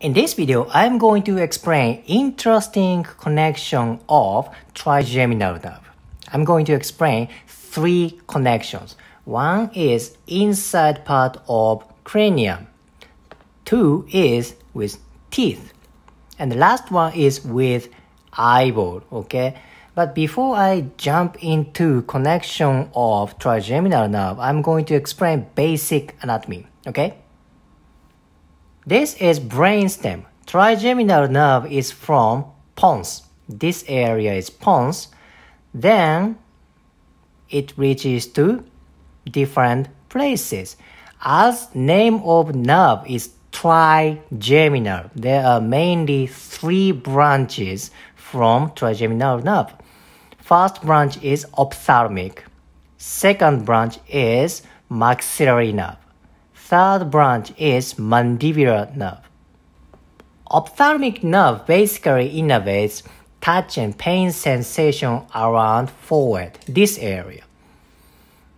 In this video, I'm going to explain interesting connection of trigeminal nerve. I'm going to explain three connections. One is inside part of cranium. Two is with teeth. And the last one is with eyeball, okay? But before I jump into connection of trigeminal nerve, I'm going to explain basic anatomy, okay? This is brainstem. Trigeminal nerve is from pons. This area is pons. Then it reaches to different places. As name of nerve is trigeminal, there are mainly three branches from trigeminal nerve. First branch is ophthalmic. Second branch is maxillary nerve. Third branch is mandibular nerve. Ophthalmic nerve basically innervates touch and pain sensation around forehead, this area.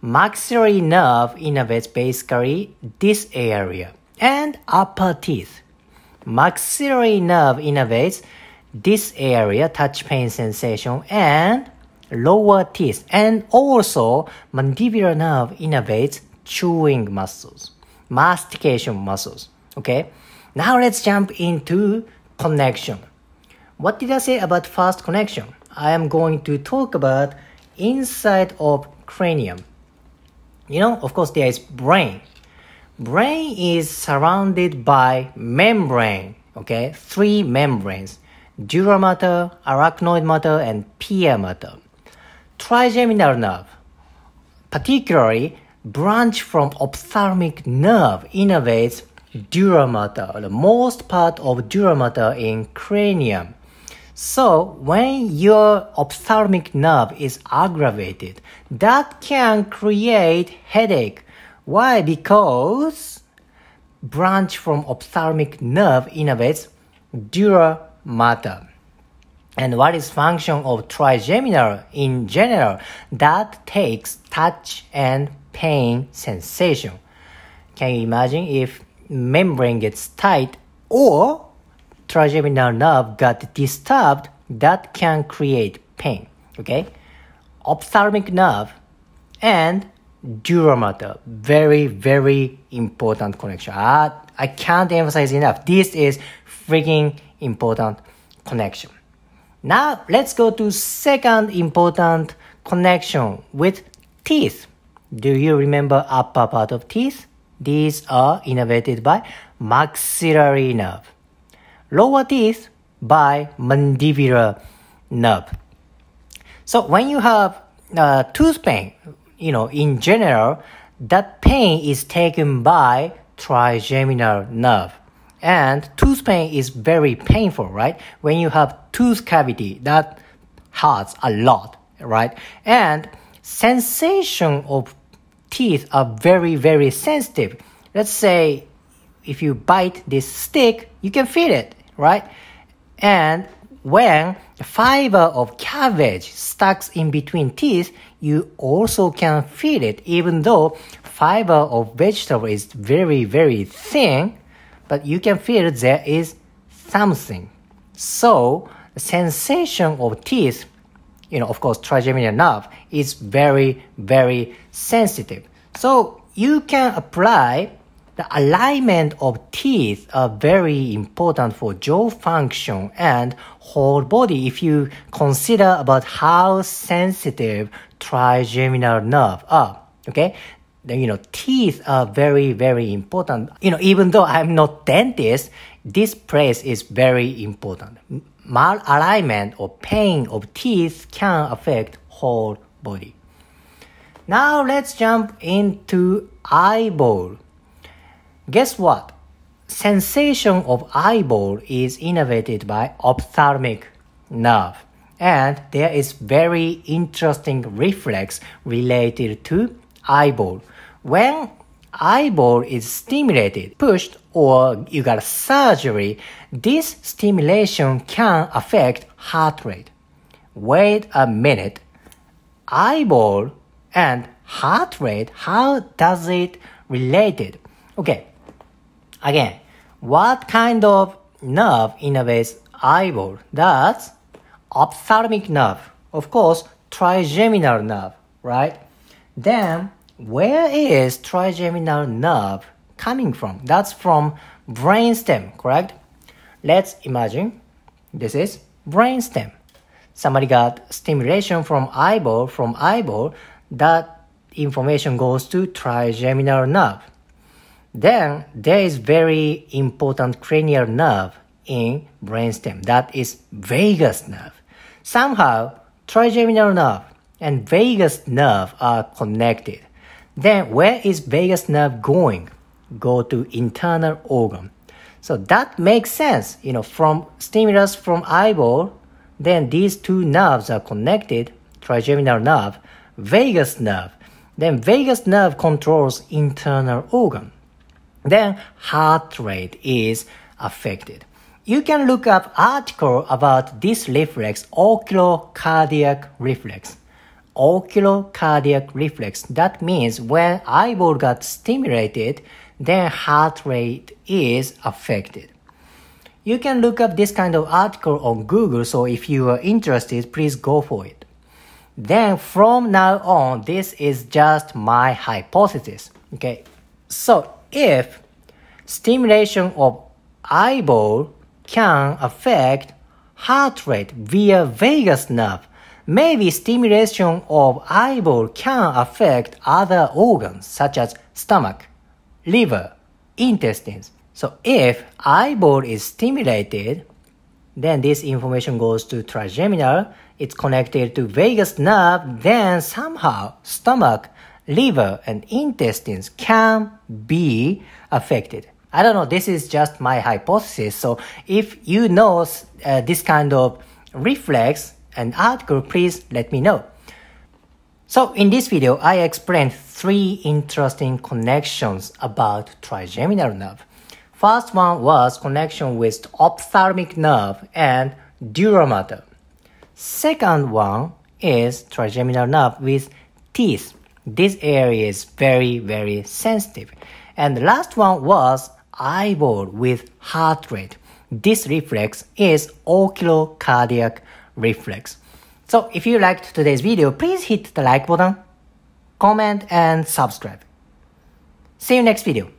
Maxillary nerve innervates basically this area and upper teeth. Maxillary nerve innervates this area, touch pain sensation, and lower teeth. And also mandibular nerve innervates chewing muscles mastication muscles. Okay. Now let's jump into connection. What did I say about first connection? I am going to talk about inside of cranium. You know, of course, there is brain. Brain is surrounded by membrane. Okay, three membranes: dura mater, arachnoid mater, and pia mater. Trigeminal nerve, particularly branch from ophthalmic nerve innervates dura mater, the most part of dura mater in cranium. So when your ophthalmic nerve is aggravated, that can create headache. Why? Because branch from ophthalmic nerve innervates dura mater. And what is function of trigeminal in general? That takes touch and pain sensation. Can you imagine if membrane gets tight or trigeminal nerve got disturbed, that can create pain. Okay? Ophthalmic nerve and dura mater, very, very important connection. I, I can't emphasize enough. This is freaking important connection. Now let's go to second important connection with teeth. Do you remember upper part of teeth? These are innervated by maxillary nerve. Lower teeth by mandibular nerve. So when you have uh, tooth pain, you know, in general, that pain is taken by trigeminal nerve. And tooth pain is very painful, right? When you have tooth cavity, that hurts a lot, right? And sensation of teeth are very, very sensitive. Let's say if you bite this stick, you can feel it, right? And when the fiber of cabbage stuck in between teeth, you also can feel it, even though fiber of vegetable is very, very thin, but you can feel there is something. So the sensation of teeth you know, of course, trigeminal nerve is very, very sensitive. So you can apply the alignment of teeth are very important for jaw function and whole body if you consider about how sensitive trigeminal nerve are. Okay? Then, you know, teeth are very, very important. You know, even though I'm not dentist, this place is very important malalignment or pain of teeth can affect whole body. Now let's jump into eyeball. Guess what? Sensation of eyeball is innervated by ophthalmic nerve. And there is very interesting reflex related to eyeball. When eyeball is stimulated, pushed, or you got surgery, this stimulation can affect heart rate. Wait a minute. Eyeball and heart rate, how does it related? Okay. Again, what kind of nerve innervates eyeball. That's ophthalmic nerve. Of course, trigeminal nerve, right? Then, where is trigeminal nerve coming from? That's from brainstem, correct? Let's imagine this is brainstem. Somebody got stimulation from eyeball, from eyeball, that information goes to trigeminal nerve. Then there is very important cranial nerve in brainstem. That is vagus nerve. Somehow trigeminal nerve and vagus nerve are connected. Then where is vagus nerve going? Go to internal organ. So that makes sense. You know, from stimulus from eyeball, then these two nerves are connected, trigeminal nerve, vagus nerve. Then vagus nerve controls internal organ. Then heart rate is affected. You can look up article about this reflex, oculocardiac reflex. Oculocardiac reflex. That means when eyeball got stimulated, then heart rate is affected. You can look up this kind of article on Google, so if you are interested, please go for it. Then from now on, this is just my hypothesis. Okay, so if stimulation of eyeball can affect heart rate via vagus nerve, maybe stimulation of eyeball can affect other organs such as stomach, liver, intestines. So if eyeball is stimulated, then this information goes to trigeminal, it's connected to vagus nerve, then somehow stomach, liver, and intestines can be affected. I don't know, this is just my hypothesis. So if you know uh, this kind of reflex and article, please let me know. So in this video, I explained three interesting connections about trigeminal nerve. First one was connection with ophthalmic nerve and dura mater. Second one is trigeminal nerve with teeth. This area is very, very sensitive. And the last one was eyeball with heart rate. This reflex is oculocardiac reflex. So if you liked today's video, please hit the like button, comment and subscribe. See you next video.